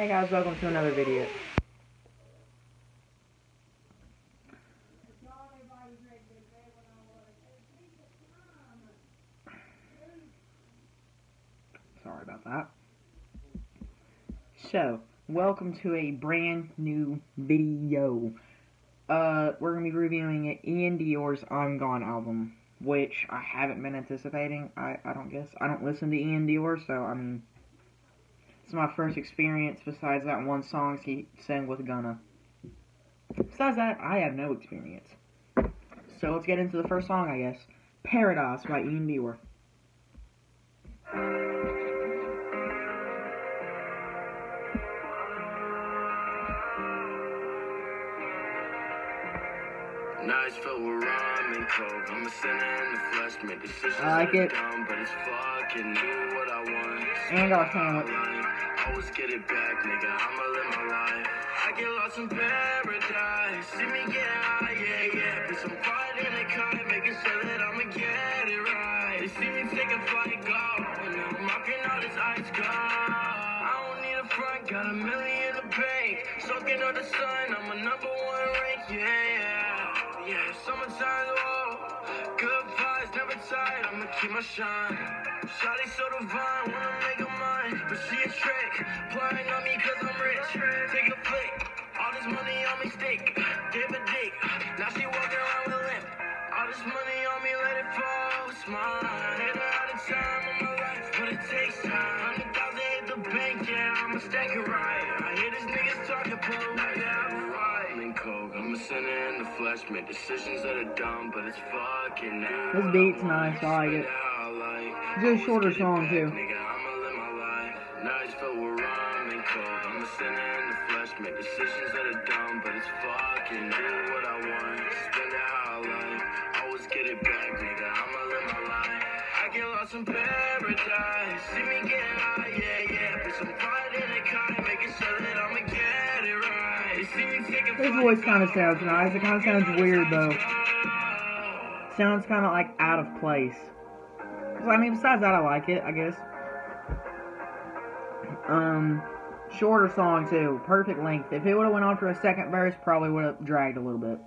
Hey guys, welcome to another video. Sorry about that. So, welcome to a brand new video. Uh, we're gonna be reviewing Iann Dior's I'm Gone album, which I haven't been anticipating. I, I don't guess. I don't listen to Iann Dior, so I mean, it's my first experience besides that one song he sang with Gunna. Besides that, I have no experience. So let's get into the first song, I guess. Paradise by Iann Dior. Nights filled with rum and coke. I'm a sinner in the flesh, make decisions I like it. dumb, but it's fucking do what I want. And our sandwich. Like, always get it back, nigga. I'ma live my life. I get lost in paradise. See me get high, yeah, yeah. Put some pride in the car, making sure that I'ma get it right. They see me take a flight, go. And I'm mocking all this ice cold. I don't need a front, got a million in the bank. Soaking on the sun, Yeah, summertime, whoa. Good vibes, never tired, I'ma keep my shine. Shawty so divine, wanna make her mine. But she a trick, playing on me cause I'm rich. Take a flick, all this money on me stick. Give a dick, now she walking around with limp. All this money on me, let it fall, it's mine. Hit her out of time of my life, but it takes time. Hundred thousand hit the bank, yeah, I'ma stack it right. I hear these niggas talking, pull away, flesh, make decisions that are dumb, but it's fucking now. This beat's nice, I like it. It's a shorter song, too. Nigga, I'ma live my life. Nights filled with rum and coke. I'm a sinner in the flesh, make decisions that are dumb, but it's fucking do what I want. Spend it how Always get it back, nigga. I'ma live my life. I get lost in paradise. See me get high, His voice kind of sounds nice. It kind of sounds weird, though. Sounds kind of like out of place. I mean, besides that, I like it, I guess. Um, shorter song, too. Perfect length. If it would have went on for a second verse, probably would have dragged a little bit.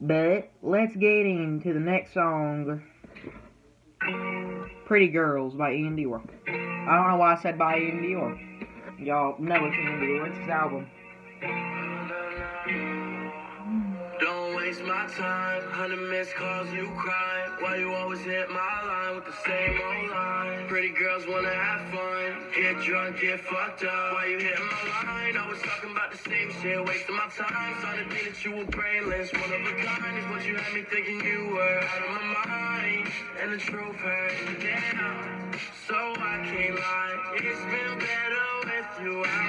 But, let's get into the next song. Pretty Girls by Iann Dior. I don't know why I said by Iann Dior. Y'all know it's Iann Dior. It's his album. Time. Hundred missed calls, you cry. Why you always hit my line with the same old line? Pretty girls wanna have fun. Get drunk, get fucked up. Why you hit my line? Always talking about the same shit, wasting my time. Started to think that you were brainless. One of a kind is what you had me thinking you were. Out of my mind. And the truth hurts me. So I can't lie. It's been better with you out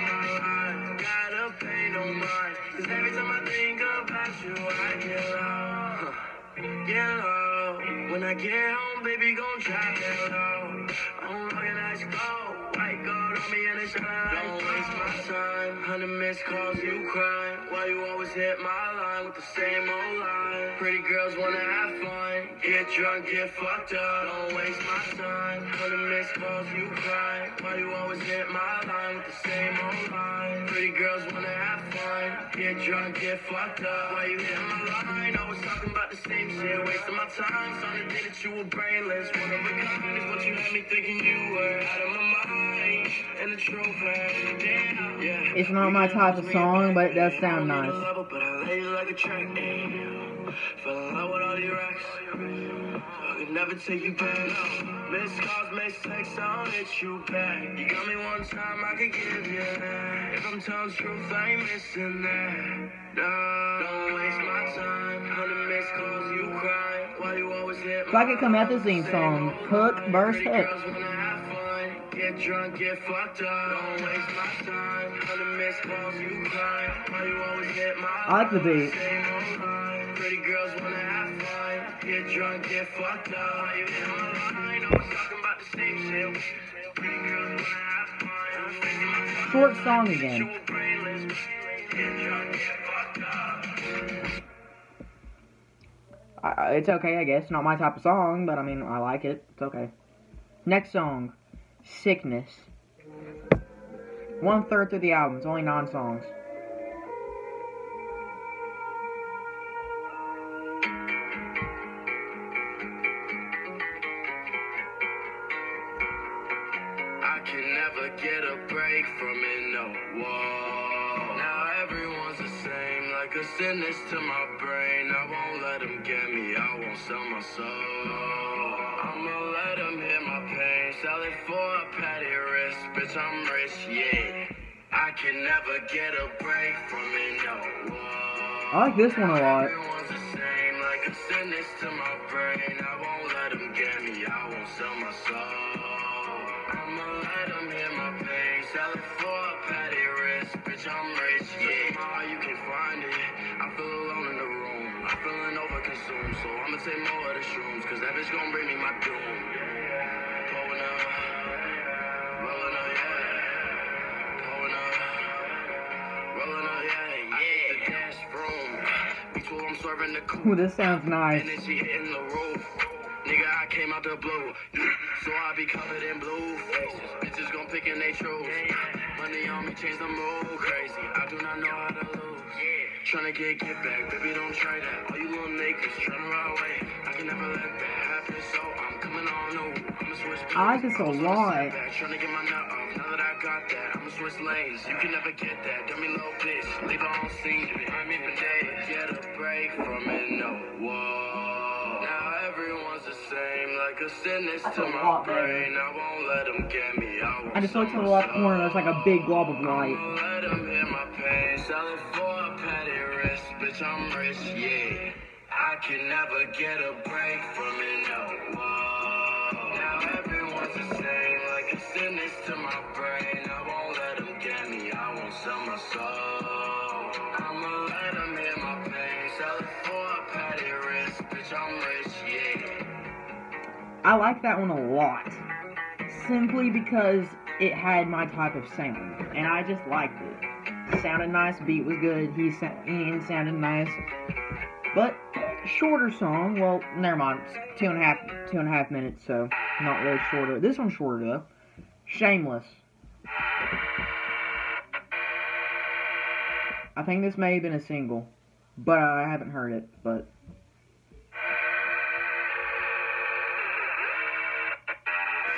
I get home, baby, gon' drop it low. I'm rockin' ice cold. On me. Don't waste my time. Hundred missed calls, you cry. Why you always hit my line with the same old line? Pretty girls wanna have fun. Get drunk, get fucked up. Don't waste my time. Hundred missed calls, you cry. Why you always hit my line with the same old line? Pretty girls wanna have fun. Get drunk, get fucked up. Why you hit my line? Always talking about the same shit. Wasting my time. Starting to think that you were brainless. One of a kind is what you had me thinking you were. Out of my mind. And the truth hurt. Damn. Yeah. It's not my type of song, but it does sound nice. But I lay you like a track. Ayy. Fell in love with all your racks. I could never take you back. Miss calls, miss sex, I don't hit you back. You got me one time, I could give you that. If I'm telling the truth, I ain't missing that. Don't waste my time. Hundred missed calls, you cry. Why you always hit It's like a Comethazine song. Hook, verse, hook. Get drunk, get fucked up. Don't waste my time. Missed calls, you cry. Why you always hit my I like the beat. same old line. Pretty girls wanna have fun. Get drunk, get fucked up. Why you hit my line? Always talking about the same shit. Pretty girls wanna have fun. I'm thinking my time. Short song again. You were brainless. Get drunk, get fucked up. I, I- it's okay, I guess. Not my type of song, but I mean, I like it. It's okay. Next song, Sickness. One third through the album. It's only nine songs. I can never get a break from. Now everyone's the same, like a to my brain. I won't let them get me, I won't sell my soul. I'ma let them hit my pain, sell it for Bitch, I'm yeah. I can never get a break from it, no. Whoa. I like this one a lot. Everyone's the same, like a sentence to my brain. I won't let them get me, I won't sell my soul. I'ma let them hear my pain, sell it for a patty wrist. Bitch, I'm rich, yeah. You can find it. I feel alone in the room. I'm feeling overconsumed, so I'ma take more of the shrooms, cause that bitch gon' bring me my doom. Pulling Ooh, this sounds nice. Energy hitting the roof. Nigga, I came out the blue. So I be covered in blue faces. Bitches gon' pick and they choose. Money on me, change the mood. Crazy. I do not know how to lose. Tryna get get back, baby, don't try that. All you little niggas tryna ride away. I can never let that happen, so I'm coming on new. I'ma switch I like this a lot. Tryna get my nut off. Now that I got that, I'ma switch lanes. You can never get that. Dummy little bitch. Leave her on scene. I'm even day. Get a break from it, no. Whoa. Now everyone's the same. Like a sentence to my lot, brain. I won't let them get me. I, I just looked to the left corner. There's like a big glob of light. Yeah. I can never get a break from it, no. Now everyone's the same. Like a to my brain. I won't let them get me. I won't sell my soul. I'ma let 'em hear my pain. Sell it for a patty wrist. Bitch, I'm rich, yeah. I like that one a lot. Simply because it had my type of sound. And I just liked it. Sounded nice, beat was good, he Iann sounded nice. But shorter song, well, never mind. It's two and a half two and a half minutes, so not really shorter. This one's shorter though. Shameless. I think this may have been a single, but I haven't heard it, but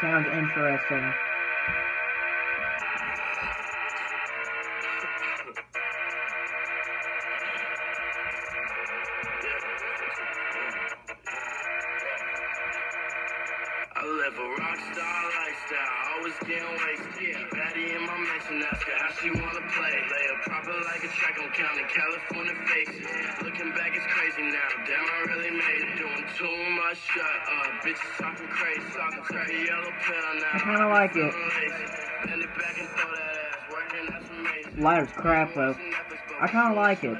sounds interesting. Faces. Looking back, it's crazy now. Damn, I really made it. Doing too much, shut up. Bitches talking crazy, talking crazy. Yellow pill now. I kinda like it. Bend it back and throw that ass. Working, that's amazing. Ladder's crap though. I kinda like it.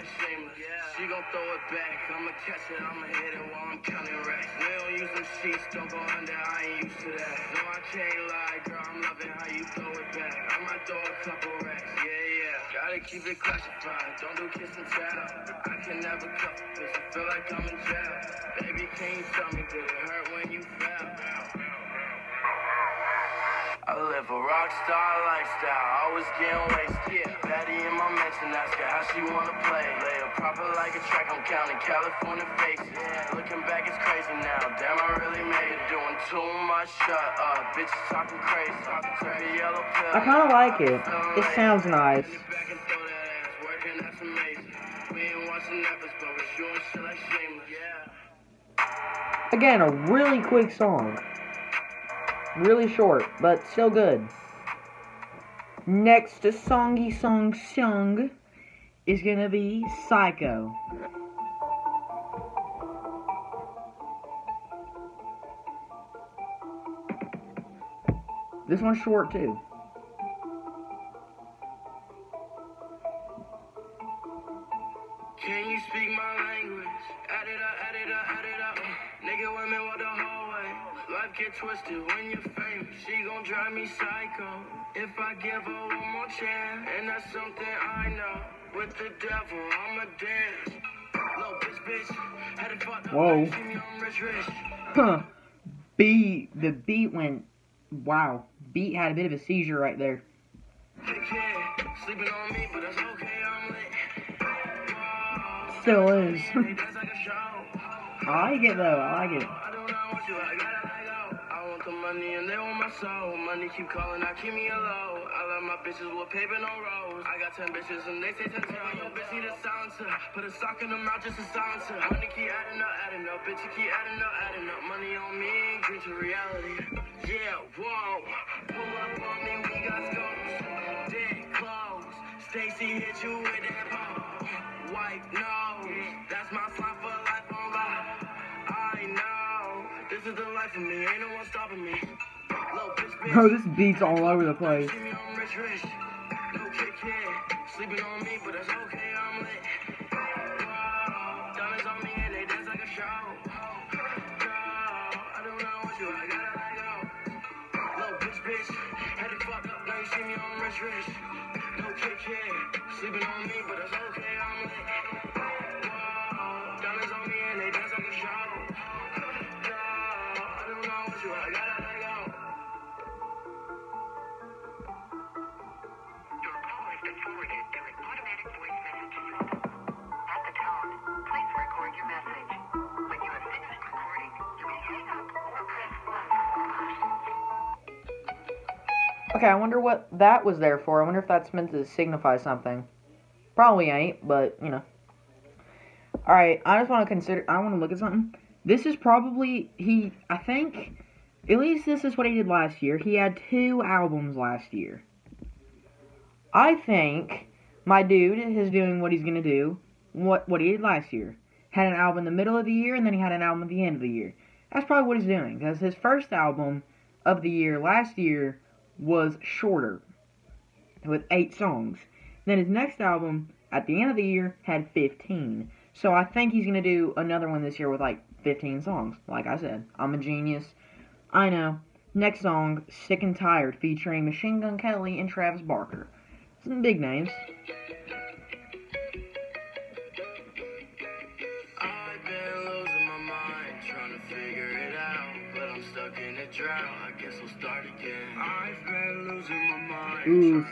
She gon' throw it back. I'ma catch it, I'ma hit it while I'm counting racks. Sheets, don't go under, I ain't used to that. No, I can't lie, girl, I'm loving how you throw it back. I might throw a couple racks, yeah, yeah. Gotta keep it classified, don't do kiss and tell. I can never cuff, cause I feel like I'm in jail. Baby, can you tell me, did it hurt when you fell? I live a rock star lifestyle, always getting wasted. Baddie in my mansion, ask her how she wanna play. Lay her proper like a track, I'm counting California faces. Looking back, it's crazy now. Damn, I really made it. Doing too much, shut up. Bitches talking crazy. Took a yellow pill. I kinda like it. It sounds nice. Bend it back and throw that ass, working, that's amazing. We ain't watching Netflix, but we're shooting shit like shameless. Yeah. Again, a really quick song. Really short, but still good. Next to songy song sung is gonna be Psycho. This one's short too. Twisted when you're famous. She gon' drive me psycho. If I give her one more chance, and that's something I know. With the devil, I'ma dance. Little bitch, bitch. Had it fucked up. Whoa. See me, I'm rich, rich. Huh. Beat the beat went wow. Beat had a bit of a seizure right there. Sleeping on me, but that's okay. Still is. That's like a show. I like it though. I like it. I money and they want my soul. Money keep calling, I keep me alone. I love my bitches with paper, no rolls. I got 10 bitches and they say 10 times. Your bitch need a silencer. Put a sock in the mouth, just a silencer. Money keep adding up, adding up. Bitch, keep adding up, adding up. Money on me, dream to reality. Yeah, whoa. Pull up on me, we got scopes. Dick close. Stacy hit you with that Bro, this beat's all over the place. Okay, I wonder what that was there for. I wonder if that's meant to signify something. Probably ain't, but you know. Alright, I just want to consider. I want to look at something. This is probably. He. I think. At least this is what he did last year. He had two albums last year. I think my dude is doing what he's going to do. What, what he did last year. Had an album in the middle of the year, and then he had an album at the end of the year. That's probably what he's doing. Because his first album of the year last year was shorter, with eight songs. Then his next album at the end of the year had 15. So I think he's gonna do another one this year with like 15 songs. Like I said, I'm a genius. I know. Next song, Sick and Tired, featuring Machine Gun Kelly and Travis Barker. Some big names. Mind, trying to figure it out. But I'm stuck in a drought, I guess I'll start again. In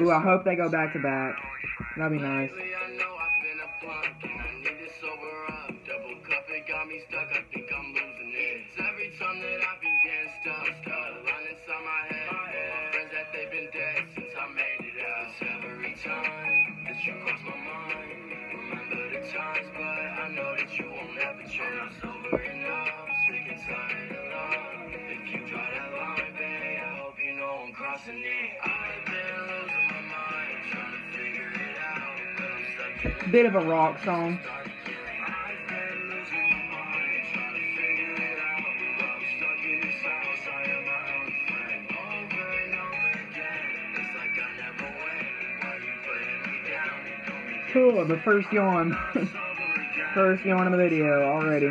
Ooh, I hope they go back to back. That'd be nice. I know I've been a punk, and I putting of a rock song. Cool, the first yawn. first yawn in the video already.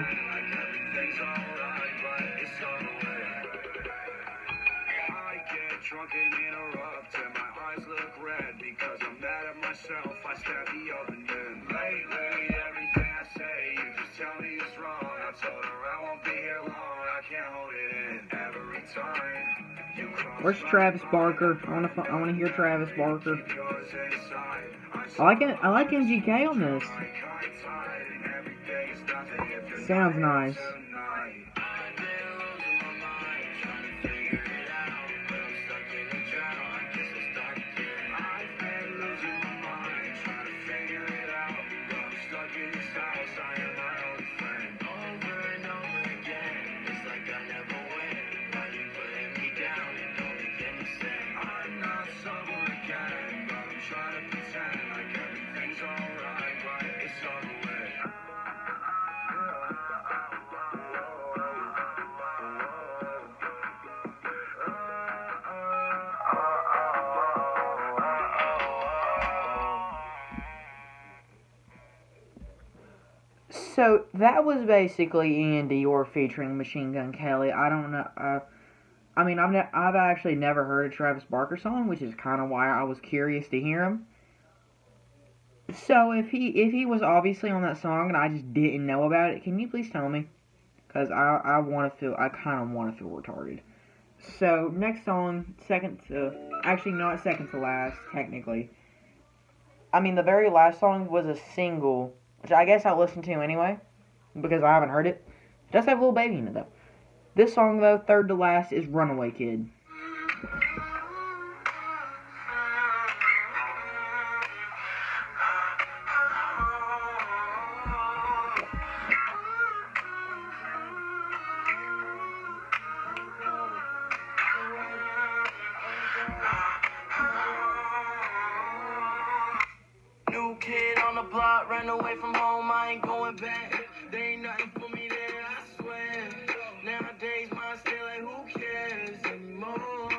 Where's Travis Barker? I wanna, I wanna hear Travis Barker. I like it. I like MGK on this. Sounds nice. So that was basically Iann Dior featuring Machine Gun Kelly. I don't know. Uh, I mean, I've ne- I've actually never heard a Travis Barker song, which is kind of why I was curious to hear him. So if he if he was obviously on that song and I just didn't know about it, can you please tell me? Because I I want to feel I kind of want to feel retarded. So next song, second to actually not second to last, technically. I mean the very last song was a single, which I guess I'll listen to anyway, because I haven't heard it. It does have a little baby in it though. This song though, third to last, is Runaway Kid. Block, ran away from home, I ain't going back. There ain't nothing for me there, I swear. Nowadays, mine still like, who cares anymore?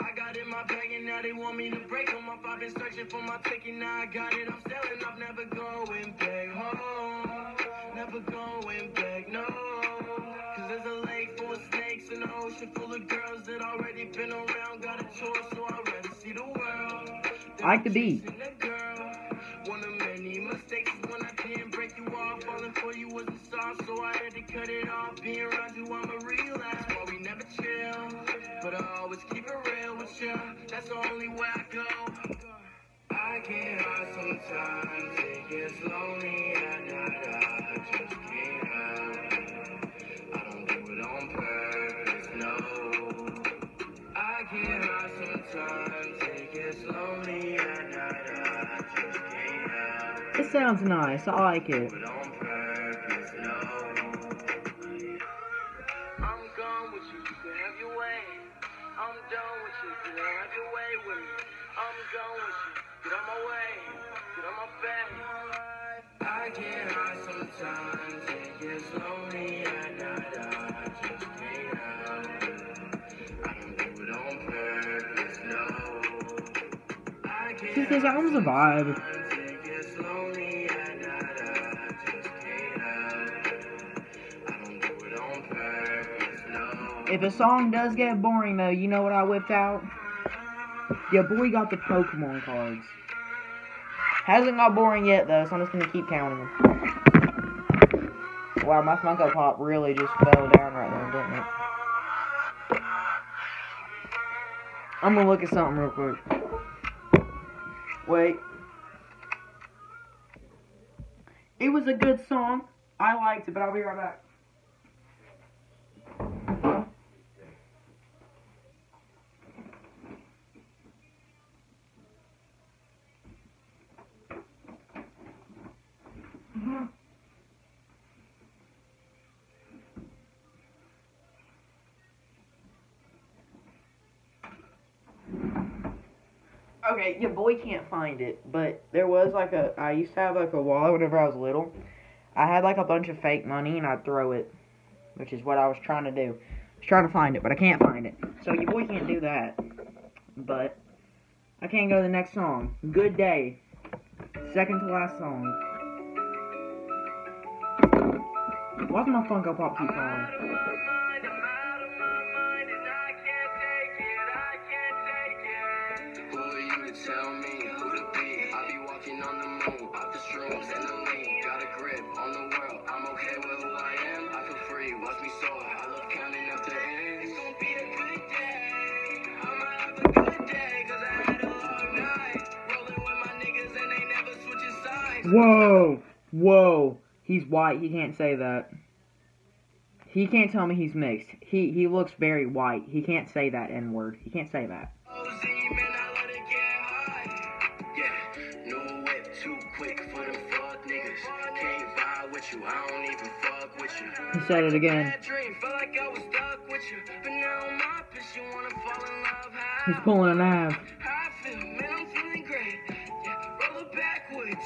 I got in my bag and now they want me to break them up. I've been searching for my ticket, now I got it. I'm selling up, never going back home. Never going back, no. Cause there's a lake full of snakes and an ocean full of girls that already been around. Got a tour, so I'd rather see the world. I like the beat. You wasn't so I had to cut it off. Being around you, I'm a relapse. Why we never chill. But I always keep it real with you. That's the only way I go. I sometimes. It gets lonely at night. I just can't it. I don't do it on purpose, no. I sometimes. It gets lonely at night. I just can't help It sounds nice. I like it. This album's a vibe. If a song does get boring though, you know what I whipped out? Your boy got the Pokemon cards. Hasn't got boring yet though, so I'm just gonna keep counting them. Wow, my Funko Pop really just fell down right there, didn't it? I'm gonna look at something real quick. Wait. It was a good song. I liked it, but I'll be right back. Okay, your boy can't find it, but there was like a. I used to have like a wallet whenever I was little. I had like a bunch of fake money and I'd throw it, which is what I was trying to do. I was trying to find it, but I can't find it. So your boy can't do that. But I can't go to the next song. Good day. Second to last song. Why does my Funko Pop keep? Whoa! Whoa! He's white. He can't say that. He can't tell me he's mixed. He he looks very white. He can't say that N word. He can't say that. OZ, man, it get high. Yeah, new whip too quick for them fuck niggas. Can't vibe with you, I don't even fuck with you. He said it again. Bad dream, felt like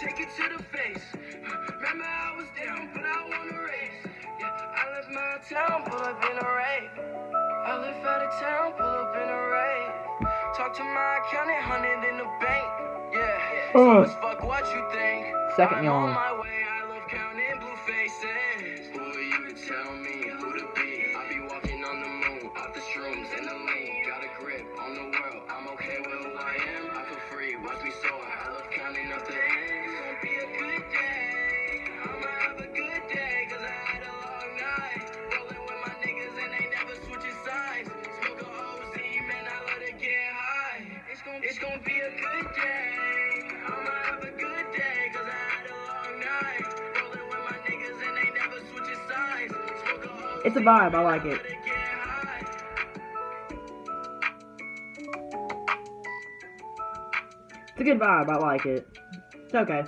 take it to the face. Remember I was down, but I wanna race. Yeah, I left my town, pull up in a raid. I left out of town, pull up in a raid. Talk to my accountant, hundred in the bank. Yeah, so Ugh. it's fuck what you think. Second yawn. It's a vibe. I like it. It's a good vibe. I like it. It's okay.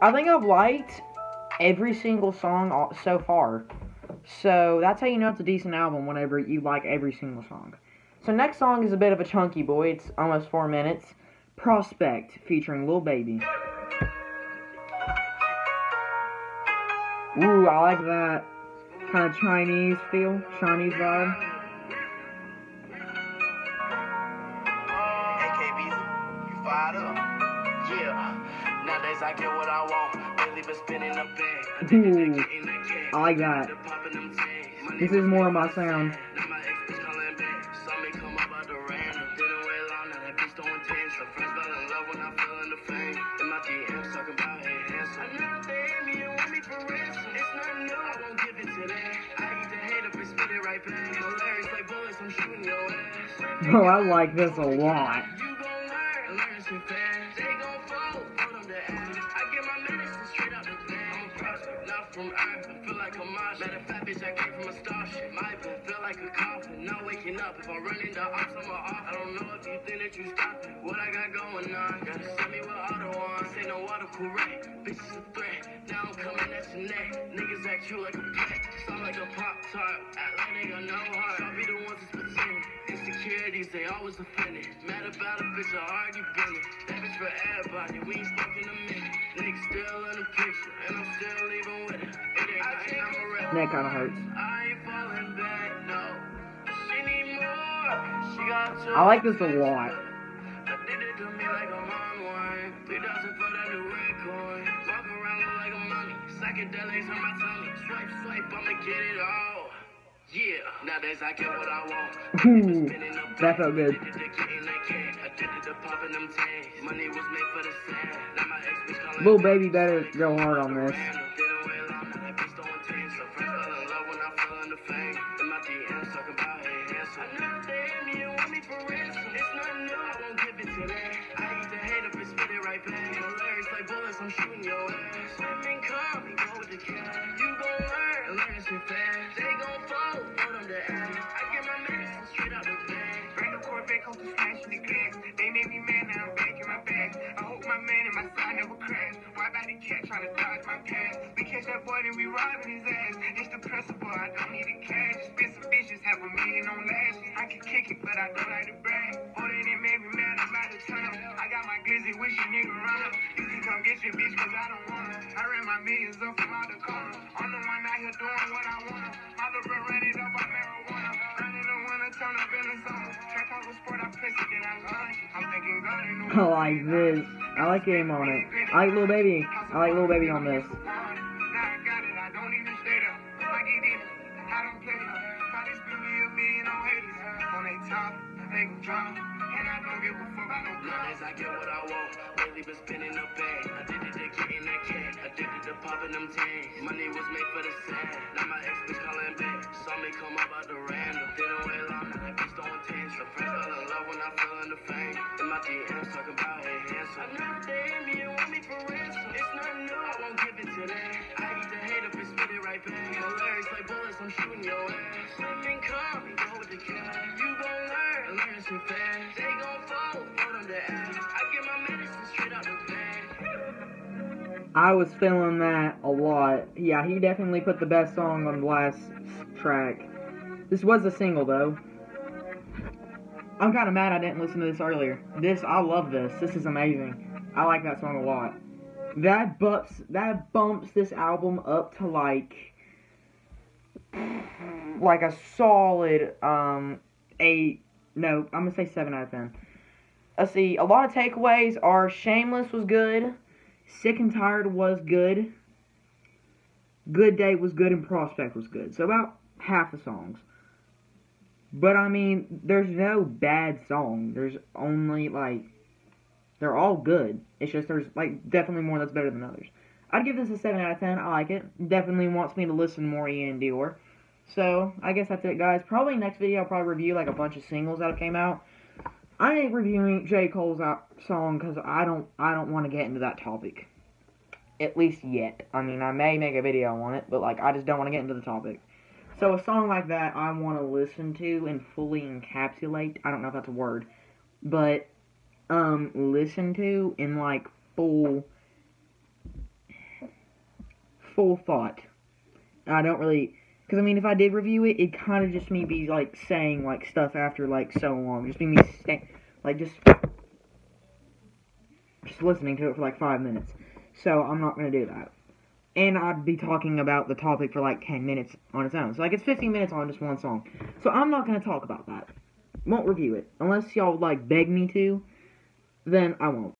I think I've liked every single song so far. So that's how you know it's a decent album whenever you like every single song. So next song is a bit of a chunky boy. It's almost four minutes. Prospect featuring Lil Baby. Ooh, I like that kind of Chinese feel, Chinese vibe. Uh, AKB, you fired up. Yeah. Nowadays I get what I want. Been spinning a bag. I did it, Ooh, cake. I like that. The popping them tags. Money This is more of my sound. Oh, I like this a lot. Up. If I run into ops, I'm off. I don't know if you think that you stopping. What I got going on? Gotta send me with auto on. Say no auto correct. Bitch is a threat. Now I'm coming at your neck. Niggas act you like a pet. Sound like a pop tart. Act like they got no heart. Y'all be the ones that's pretending. Insecurities, they always offended. Mad about a bitch, I argue brilliant. That bitch for everybody, we ain't stuck in a minute. Niggas still in the picture, and I'm still leaving with it. It ain't I'm a rep. That kind of hurts. I ain't falling back, I like this a lot. I did it to me like I'm on one. 3000 for that new red coin. Walk around look like a mummy. Psychedelics on my tummy. Swipe, swipe, I'ma get it all. Yeah, nowadays I get what I want. Ooh, that felt good. Addicted to getting that cake. Addicted to popping them tags. Money was made for the sad. Now my ex bitch calling Lil back. Baby better go hard on this. I the about. I. It's nothing new, I won't give it to that. I eat the hate up and spit it right back. Hilarious like bullets, I'm shooting your ass. Swimming calm and go with the cat. You gon' learn, learn some fast. They gon' fold, put them to ass. I get my medicine straight out the bag. Bring the Corvette, come to smashing the glass. They made me mad, now I'm back in my bag. I hope my man and my side never crash. Why body cat trying to dodge my past? We catch that boy, then we robbing his ass. It's the principle, I don't need the have a million on lash. I can kick it, but I don't like to brag. Oh, then it made me mad about the time. I got my glizzy, wish you nigga run. up. You can come get your bitch, cause I don't her. I ran my millions up from out the corner. I'm the one out here doing what I want. My little bro ran it up on marijuana. Running the winter, turn up in the summer. Track out the sport, I press it, then I run. I'm thinking God ain't no I like this. I like game on it. I like Lil Baby. I like Lil Baby on this. I it, I don't even stay there. If I get in it, I don't play her. Probably spend me a million on haters. On they top, they gon' drop. And I don't give a fuck, I don't Nowadays I get what I want. Lately been spinning a bag. Addicted to getting that cake. Addicted to popping them tags. Money was made for the sad. Now my ex bitch calling back. Saw me come up out the random. Didn't wait long, now that bitch throwing tens. Her friends fell in love when I fell in the fame. In my DMs talking about hey handsome. I know they me and want me for ransom. It's nothing new, I won't give it to that. I eat Hilarious like bullets, I'm shooting your ass. Go with the. You gon' learn, fast. They gon' fold, put ass. I was feeling that a lot. Yeah, he definitely put the best song on the last track. This was a single though. I'm kind of mad I didn't listen to this earlier. This, I love this. This is amazing. I like that song a lot. That bumps, that bumps this album up to like, like a solid um eight. No, I'm gonna say seven out of ten. Let's see. A lot of takeaways are Shameless was good. Sick and Tired was good. Good Day was good and Prospect was good. So about half the songs. But I mean, there's no bad song. There's only like they're all good. It's just there's like definitely more that's better than others. I'd give this a seven out of ten. I like it. Definitely wants me to listen more Iann Dior. So I guess that's it, guys. Probably next video I'll probably review like a bunch of singles that came out. I ain't reviewing J Cole's uh, song because I don't I don't want to get into that topic. At least yet. I mean, I may make a video on it, but like I just don't want to get into the topic. So a song like that, I want to listen to and fully encapsulate. I don't know if that's a word, but um, listen to in like full full thought. I don't really, because I mean, if I did review it, it kind of just me be like saying like stuff after like so long, just be me like just just listening to it for like five minutes. So I'm not gonna do that. And I'd be talking about the topic for like 10 minutes on its own. So like it's 15 minutes on just one song. So I'm not gonna talk about that. Won't review it unless y'all like beg me to. Then I won't.